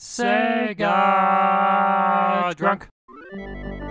Sega Drunk.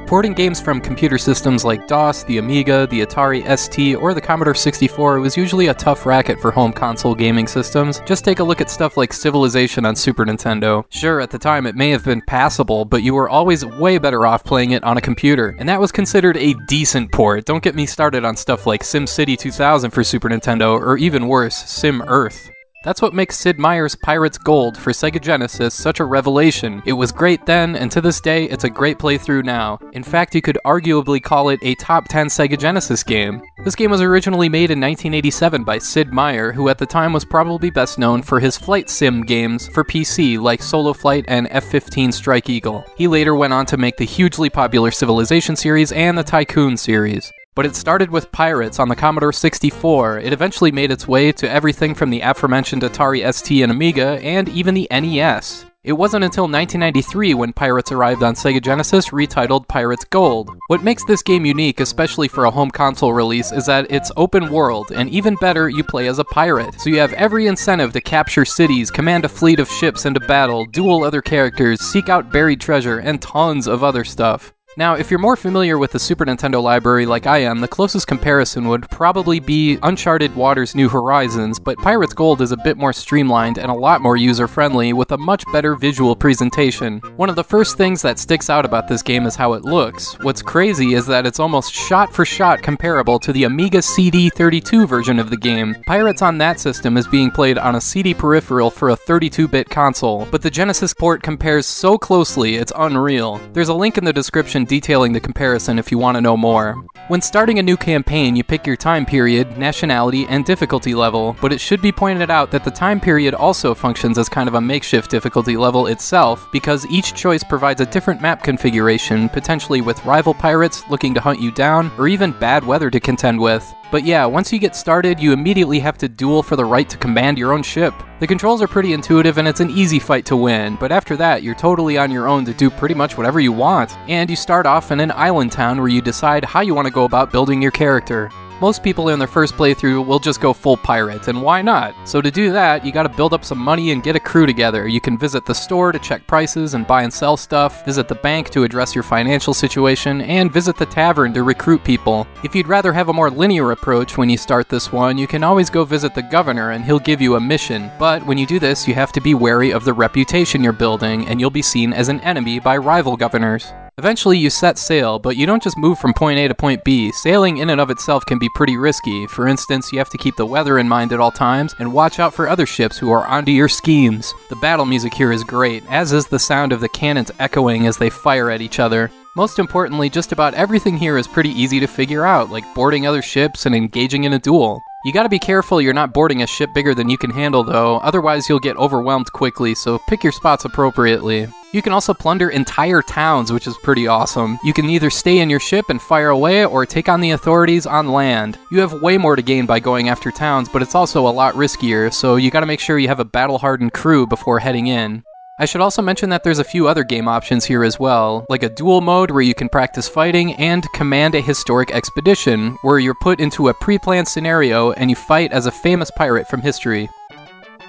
Porting games from computer systems like DOS, the Amiga, the Atari ST, or the Commodore 64 was usually a tough racket for home console gaming systems. Just take a look at stuff like Civilization on Super Nintendo. Sure, at the time it may have been passable, but you were always way better off playing it on a computer, and that was considered a decent port. Don't get me started on stuff like SimCity 2000 for Super Nintendo, or even worse, Sim Earth. That's what makes Sid Meier's Pirates Gold for Sega Genesis such a revelation. It was great then, and to this day, it's a great playthrough now. In fact, you could arguably call it a top 10 Sega Genesis game. This game was originally made in 1987 by Sid Meier, who at the time was probably best known for his flight sim games for PC like Solo Flight and F 15 Strike Eagle. He later went on to make the hugely popular Civilization series and the Tycoon series. But it started with Pirates on the Commodore 64. It eventually made its way to everything from the aforementioned Atari ST and Amiga, and even the NES. It wasn't until 1993 when Pirates arrived on Sega Genesis, retitled Pirates Gold. What makes this game unique, especially for a home console release, is that it's open world, and even better, you play as a pirate. So you have every incentive to capture cities, command a fleet of ships into battle, duel other characters, seek out buried treasure, and tons of other stuff. Now, if you're more familiar with the Super Nintendo library like I am, the closest comparison would probably be Uncharted Waters New Horizons, but Pirates Gold is a bit more streamlined and a lot more user friendly with a much better visual presentation. One of the first things that sticks out about this game is how it looks. What's crazy is that it's almost shot for shot comparable to the Amiga CD32 version of the game. Pirates on that system is being played on a CD peripheral for a 32 bit console, but the Genesis port compares so closely it's unreal. There's a link in the description detailing the comparison if you want to know more. When starting a new campaign, you pick your time period, nationality, and difficulty level, but it should be pointed out that the time period also functions as kind of a makeshift difficulty level itself, because each choice provides a different map configuration, potentially with rival pirates looking to hunt you down, or even bad weather to contend with. But yeah, once you get started, you immediately have to duel for the right to command your own ship. The controls are pretty intuitive and it's an easy fight to win, but after that, you're totally on your own to do pretty much whatever you want. And you start off in an island town where you decide how you want to go about building your character. Most people in their first playthrough will just go full pirate, and why not? So to do that, you gotta build up some money and get a crew together. You can visit the store to check prices and buy and sell stuff, visit the bank to address your financial situation, and visit the tavern to recruit people. If you'd rather have a more linear approach when you start this one, you can always go visit the governor and he'll give you a mission. But when you do this, you have to be wary of the reputation you're building, and you'll be seen as an enemy by rival governors. Eventually, you set sail, but you don't just move from point A to point B. Sailing in and of itself can be pretty risky. For instance, you have to keep the weather in mind at all times and watch out for other ships who are onto your schemes. The battle music here is great, as is the sound of the cannons echoing as they fire at each other. Most importantly, just about everything here is pretty easy to figure out, like boarding other ships and engaging in a duel. You gotta be careful you're not boarding a ship bigger than you can handle though, otherwise you'll get overwhelmed quickly, so pick your spots appropriately. You can also plunder entire towns, which is pretty awesome. You can either stay in your ship and fire away, or take on the authorities on land. You have way more to gain by going after towns, but it's also a lot riskier, so you gotta make sure you have a battle hardened crew before heading in. I should also mention that there's a few other game options here as well, like a duel mode where you can practice fighting, and command a historic expedition, where you're put into a pre planned scenario and you fight as a famous pirate from history.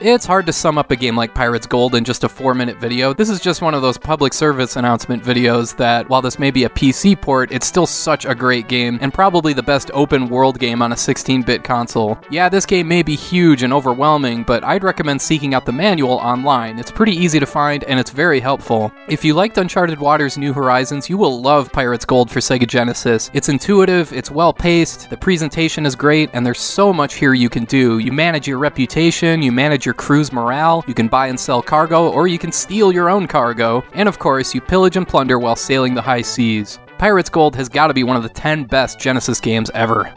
It's hard to sum up a game like Pirates Gold in just a 4 minute video. This is just one of those public service announcement videos that, while this may be a PC port, it's still such a great game, and probably the best open world game on a 16 bit console. Yeah, this game may be huge and overwhelming, but I'd recommend seeking out the manual online. It's pretty easy to find, and it's very helpful. If you liked Uncharted Waters New Horizons, you will love Pirates Gold for Sega Genesis. It's intuitive, it's well paced, the presentation is great, and there's so much here you can do. You manage your reputation, you manage your crew's morale, you can buy and sell cargo, or you can steal your own cargo, and of course, you pillage and plunder while sailing the high seas. Pirates Gold has got to be one of the 10 best Genesis games ever.